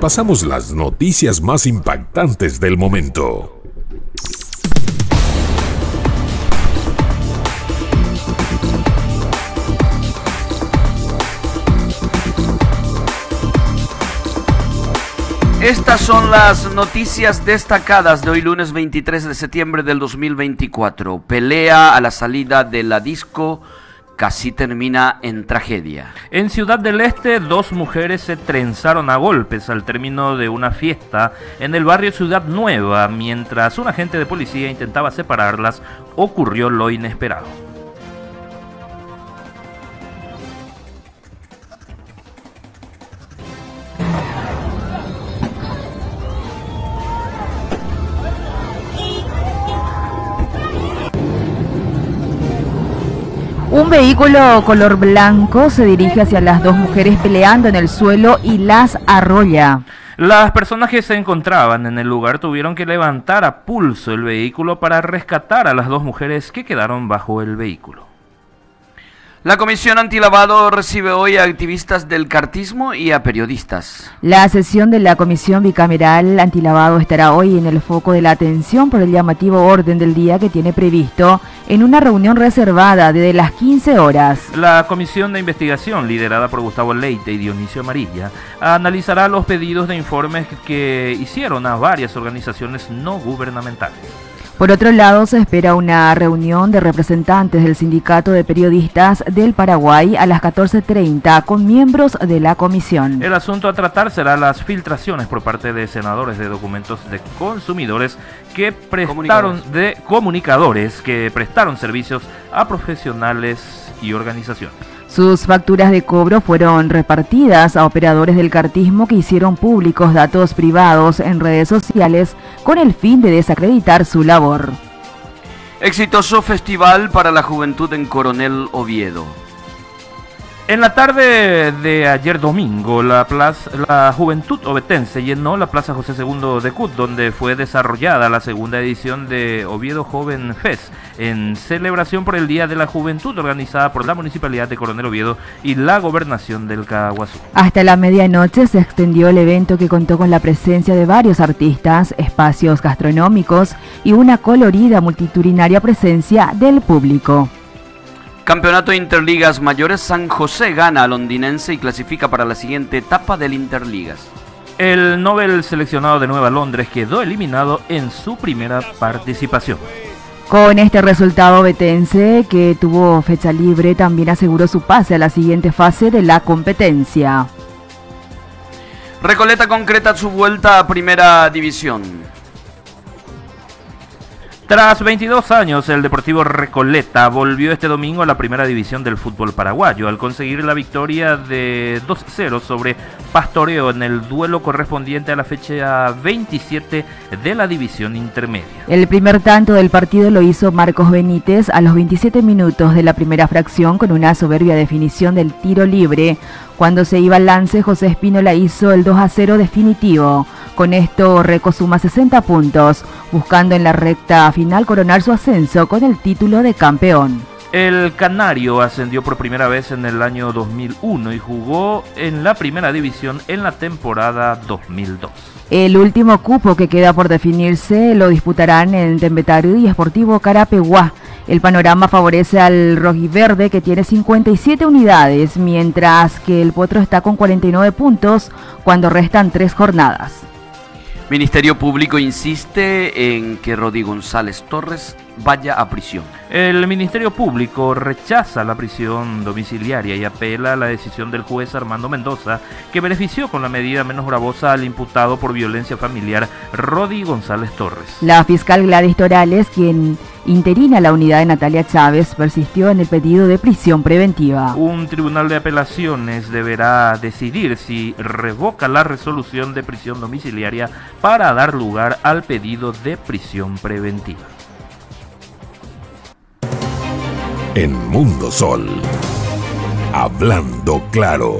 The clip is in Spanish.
pasamos las noticias más impactantes del momento. Estas son las noticias destacadas de hoy lunes 23 de septiembre del 2024. Pelea a la salida de la disco casi termina en tragedia. En Ciudad del Este, dos mujeres se trenzaron a golpes al término de una fiesta en el barrio Ciudad Nueva. Mientras un agente de policía intentaba separarlas, ocurrió lo inesperado. Un vehículo color blanco se dirige hacia las dos mujeres peleando en el suelo y las arrolla. Las personas que se encontraban en el lugar tuvieron que levantar a pulso el vehículo para rescatar a las dos mujeres que quedaron bajo el vehículo. La Comisión Antilavado recibe hoy a activistas del cartismo y a periodistas. La sesión de la Comisión Bicameral Antilavado estará hoy en el foco de la atención por el llamativo orden del día que tiene previsto en una reunión reservada desde las 15 horas. La Comisión de Investigación, liderada por Gustavo Leite y Dionisio Amarilla, analizará los pedidos de informes que hicieron a varias organizaciones no gubernamentales. Por otro lado, se espera una reunión de representantes del Sindicato de Periodistas del Paraguay a las 14.30 con miembros de la comisión. El asunto a tratar será las filtraciones por parte de senadores de documentos de consumidores que prestaron de comunicadores que prestaron servicios a profesionales y organizaciones. Sus facturas de cobro fueron repartidas a operadores del cartismo que hicieron públicos datos privados en redes sociales con el fin de desacreditar su labor. Exitoso festival para la juventud en Coronel Oviedo. En la tarde de ayer domingo, la, plaza, la Juventud Obetense llenó la Plaza José II de Cut, donde fue desarrollada la segunda edición de Oviedo Joven Fest, en celebración por el Día de la Juventud, organizada por la Municipalidad de Coronel Oviedo y la Gobernación del Caguazú. Hasta la medianoche se extendió el evento que contó con la presencia de varios artistas, espacios gastronómicos y una colorida multitudinaria presencia del público. Campeonato Interligas Mayores San José gana a Londinense y clasifica para la siguiente etapa del Interligas. El Nobel seleccionado de Nueva Londres quedó eliminado en su primera participación. Con este resultado, Betense, que tuvo fecha libre, también aseguró su pase a la siguiente fase de la competencia. Recoleta concreta su vuelta a Primera División. Tras 22 años, el Deportivo Recoleta volvió este domingo a la primera división del fútbol paraguayo al conseguir la victoria de 2-0 sobre Pastoreo en el duelo correspondiente a la fecha 27 de la división intermedia. El primer tanto del partido lo hizo Marcos Benítez a los 27 minutos de la primera fracción con una soberbia definición del tiro libre. Cuando se iba al lance, José Espínola hizo el 2-0 definitivo. Con esto Reco suma 60 puntos, buscando en la recta final coronar su ascenso con el título de campeón. El Canario ascendió por primera vez en el año 2001 y jugó en la primera división en la temporada 2002. El último cupo que queda por definirse lo disputarán en Tembetario y Esportivo Carapeguá. El panorama favorece al rojiverde que tiene 57 unidades, mientras que el Potro está con 49 puntos cuando restan tres jornadas. Ministerio Público insiste en que Rodi González Torres vaya a prisión. El Ministerio Público rechaza la prisión domiciliaria y apela a la decisión del juez Armando Mendoza, que benefició con la medida menos gravosa al imputado por violencia familiar Rodi González Torres. La fiscal Gladys Torales, quien interina la unidad de Natalia Chávez, persistió en el pedido de prisión preventiva. Un tribunal de apelaciones deberá decidir si revoca la resolución de prisión domiciliaria para dar lugar al pedido de prisión preventiva. En Mundo Sol, hablando claro.